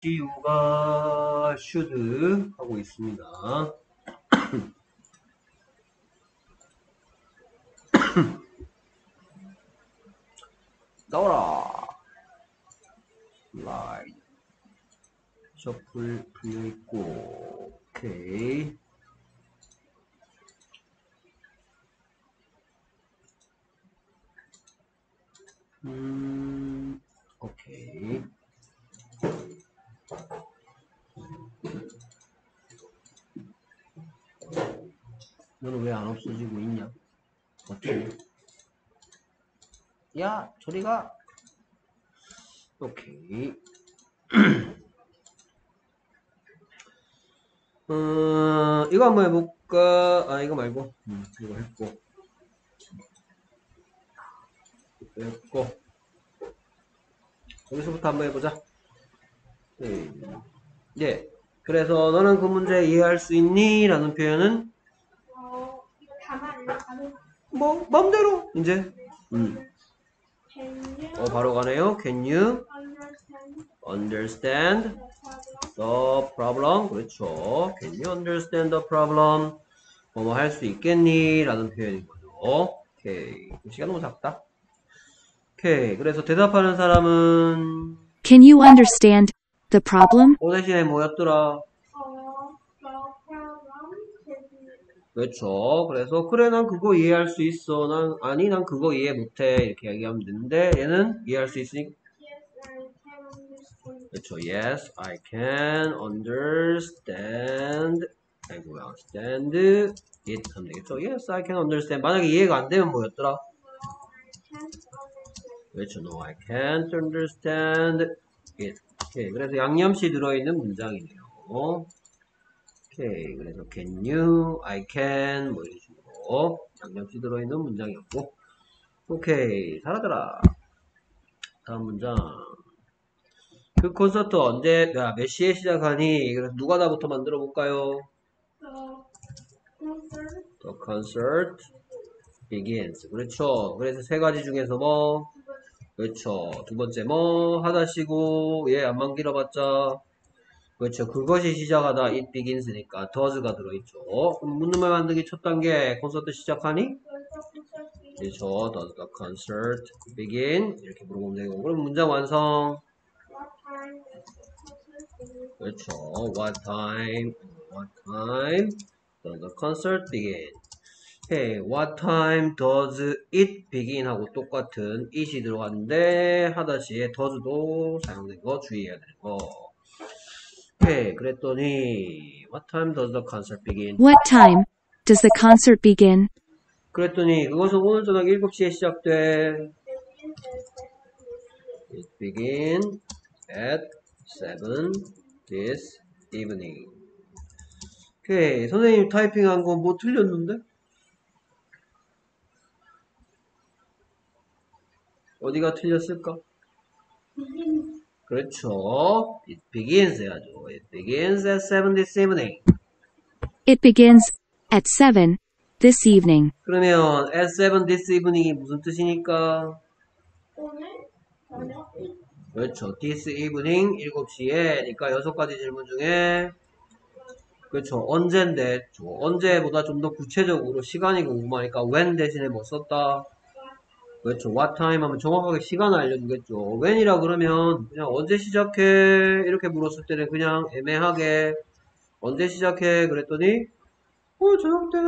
지우가 should 하고 있습니다. 나와라. 슬라이드. 셔플 풀려 있고, 오케이. 음, 오케이. 너는 왜 안 없어지고 있냐? 어떻게? 야, 저리 가. 오케이. 어, 이거 한번 해볼까? 아, 이거 말고. 음, 이거 했고. 했고. 여기서부터 한번 해보자. 네. 예. 그래서 너는 그 문제 이해할 수 있니? 라는 표현은 어. 뭐 맘대로 이제 음. 어 바로 가네요. Can you understand the problem? 그렇죠. Can you understand the problem? 뭐뭐 할 수 있겠니? 라는 거죠. 오케이. 시간 너무 작다. 오케이. 그래서 대답하는 사람은 Can you understand the problem? 그 대신에 뭐였더라? 어, 그렇죠. 그래서 그래 난 그거 이해할 수 있어. 난 아니 난 그거 이해 못해. 이렇게 얘기하면 되는데 얘는 이해할 수 있으니까 그렇죠. Yes, I can understand. 아이고, understand it 하면 되겠죠. Yes, I can understand. 만약에 이해가 안 되면 뭐였더라? 그렇죠. No, I can't understand it. 오케이. 그래서 양념시 들어있는 문장이네요. 오케이. 그래서 can you, I can 뭐 이런 식으로 양념시 들어있는 문장이었고. 오케이. 잘하더라. 다음 문장. 그 콘서트 언제, 야, 몇 시에 시작하니? 그래서 누가 나부터 만들어 볼까요? The concert begins. 그렇죠. 그래서 세 가지 중에서 뭐, 그렇죠. 두 번째 뭐, 하다시고, 예, 안만 길어봤자. 그렇죠. 그것이 시작하다, it begins니까, does가 들어있죠. 그럼 묻는 말 만들기 첫 단계, 콘서트 시작하니? 그렇죠. Does the concert begin? 이렇게 물어보면 되고. 그럼 문장 완성. 그렇죠. What time? What time does the concert begin? Hey, what time does it begin? 하고 똑같은 it이 들어갔는데 하다시에 does도 사용된 거 주의해야 되는 거. 오케이, 그랬더니 what time does the concert begin? What time does the concert begin? 그랬더니 그것은 오늘 저녁 7시에 시작돼. It begin at 7 this evening. 오케이. 선생님 타이핑한 거뭐 틀렸는데? 어디가 틀렸을까? 그렇죠. It begins 해야죠. It begins at 7 this evening. It begins at 7 this evening. 그러면 at 7 this evening이 무슨 뜻이니까? 오늘 저녁 그렇죠. this evening 7시에 그러니까 여섯 가지 질문 중에 그렇죠. 저 언제보다 좀 더 구체적으로 시간이 궁금하니까 when 대신에 뭐 썼다? 그렇죠. what time 하면 정확하게 시간을 알려주겠죠. when이라 그러면 그냥 언제 시작해 이렇게 물었을 때는 그냥 애매하게 언제 시작해 그랬더니 어 저녁 때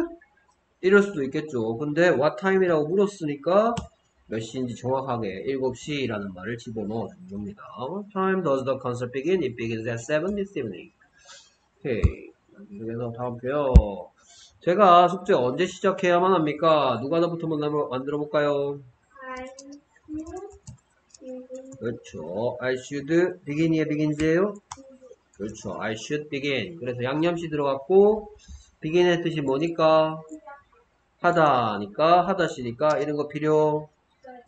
이럴 수도 있겠죠. 근데 what time이라고 물었으니까 몇 시인지 정확하게 7시라는 말을 집어넣어 준 겁니다. What time does the concert begin? It begins at 7 this evening. 오케이. 그래서 다음 표요. 제가 숙제 언제 시작해야만 합니까? 누가 나부터 만들어, 만들어 볼까요? 그렇죠. I should begin이에 begins예요? 그렇죠. I should begin. 그래서 양념시 들어갔고 begin의 뜻이 뭐니까? 하다니까 하다시니까 이런 거 필요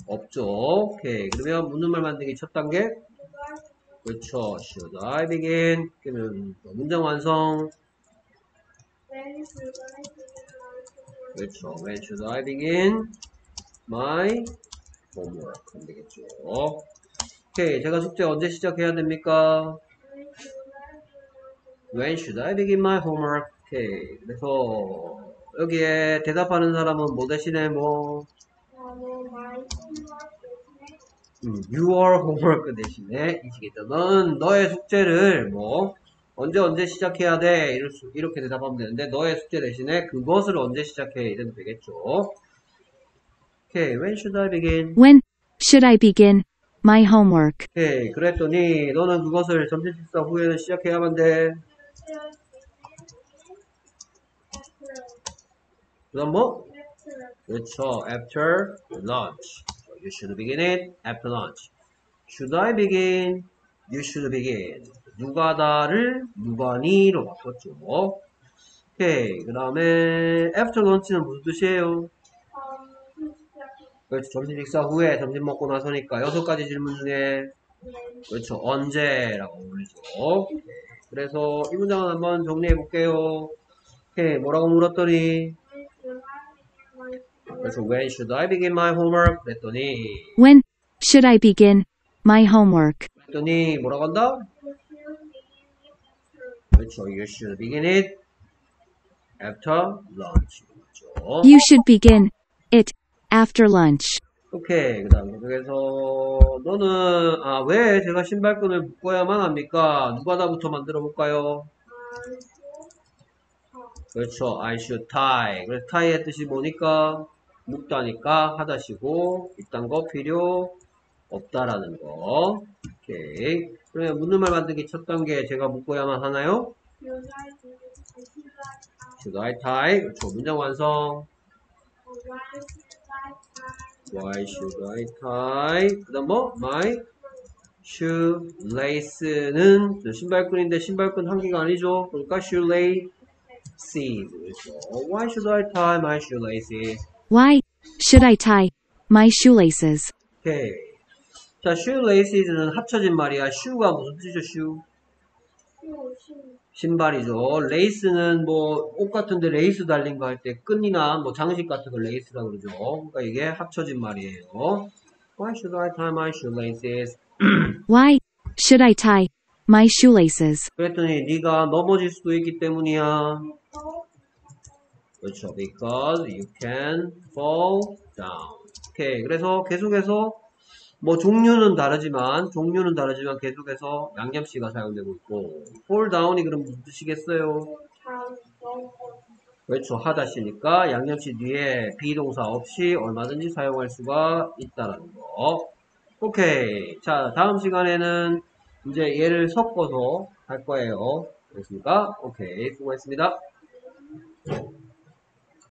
없죠. 오케이. 그러면 묻는 말 만들기 첫 단계. 그렇죠. Should I begin? 그러면 문장 완성. 그렇죠. When should I begin my homework? 되겠죠. 오케이. 제가 숙제 언제 시작해야 됩니까? When should I begin my homework? 오케이. 그래서 여기에 대답하는 사람은 뭐 대신에 뭐 음, your homework 대신에 이시겠죠. 너는 너의 숙제를 뭐 언제 언제 시작해야 돼 이렇게 대답하면 되는데 너의 숙제 대신에 그것을 언제 시작해 이래도 되겠죠. 오케이. When should I begin? When should I begin my homework? 오케이. 그랬더니 너는 그것을 점심 식사 후에는 시작해야만 돼. 그다음 뭐? 그렇죠. After lunch. You should begin it after lunch. Should I begin? You should begin. 누가 다를 누가니로 바꿨죠. 오케이. 그 다음에 after lunch는 무슨 뜻이에요? 그렇죠. 점심 식사 후에 점심 먹고 나서니까 여섯 가지 질문 중에 그렇죠. 언제라고 물리죠. 그래서 이 문장은 한번 정리해 볼게요. 오케이. 뭐라고 물었더니 그래서 when should I begin my homework? 그랬더니 When should I begin my homework? 그랬더니 뭐라고 한다? 그렇죠. You should begin it after lunch. 그렇죠. You should begin it after lunch. 오케이. 그 다음 계속해서 너는 아 왜 제가 신발끈을 묶어야만 합니까? 누가 다부터 만들어 볼까요? 그렇죠. I should tie. 그래서 tie의 뜻이 뭐니까? 묶다니까 하다시고 이딴 거 필요 없다라는 거. 오케이. 그러면 묻는 말 만들기 첫 단계 제가 묶어야만 하나요? Should I tie? 그렇죠. 문장 완성. Why should I tie? 그 다음 뭐? My shoelace는 신발끈인데 신발끈 한 개가 아니죠. 그러니까 shoelaces. 그렇죠. Why should I tie my shoelaces? Why should I tie my shoelaces? 오케이. 자, shoelaces는 합쳐진 말이야. shoe가 무슨 뜻이죠, shoe? 신발이죠. 레이스는 뭐 옷 같은데 레이스 달린 거 할 때 끈이나 뭐 장식 같은 걸 레이스라고 그러죠. 그러니까 이게 합쳐진 말이에요. Why should I tie my shoelaces? Why should I tie my shoelaces? 그랬더니 네가 넘어질 수도 있기 때문이야. 그렇죠. Because you can fall down. 오케이. 그래서 계속해서 뭐 종류는 다르지만 종류는 다르지만 계속해서 양념씨가 사용되고 있고 down이 그럼 무슨 뜻이겠어요? 그렇죠. 하다시니까 양념씨 뒤에 비동사 없이 얼마든지 사용할 수가 있다라는 거. 오케이. 자, 다음 시간에는 이제 얘를 섞어서 할 거예요. 됐습니까? 오케이. 수고했습니다.